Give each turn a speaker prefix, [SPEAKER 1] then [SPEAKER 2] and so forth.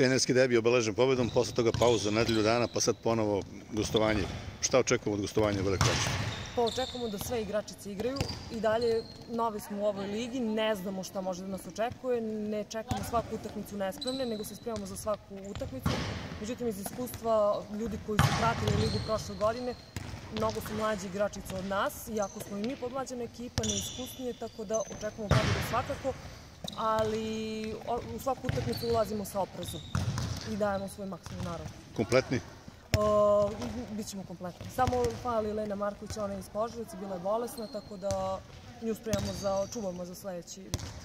[SPEAKER 1] Trenerski debi obeležen pobedom, posle toga pauza nedelju dana, pa sad ponovo gostovanje. Šta očekujemo od gostovanja u Velikvaču?
[SPEAKER 2] Pa očekujemo da sve igračice igraju i dalje novi smo u ovoj ligi, ne znamo šta može da nas očekuje, ne čekamo svaku utakmicu nespremne, nego se spremamo za svaku utakmicu. Međutim, iz iskustva ljudi koji su pratili ligu prošle godine, mnogo su mlađi igračice od nas, iako smo i mi podmlađena ekipa, neiskusnije, tako da očekujemo pobedu svakako, ali u svaku utakmicu ulazimo sa oprezom i dajemo svoj maksimum naravno.
[SPEAKER 1] Kompletni?
[SPEAKER 2] Uh, Bićemo kompletni. Samo fali Lena Marković, ona je iz Požareca, bila je bolesna, tako da nju spremamo za, čuvamo za sledeći vikend.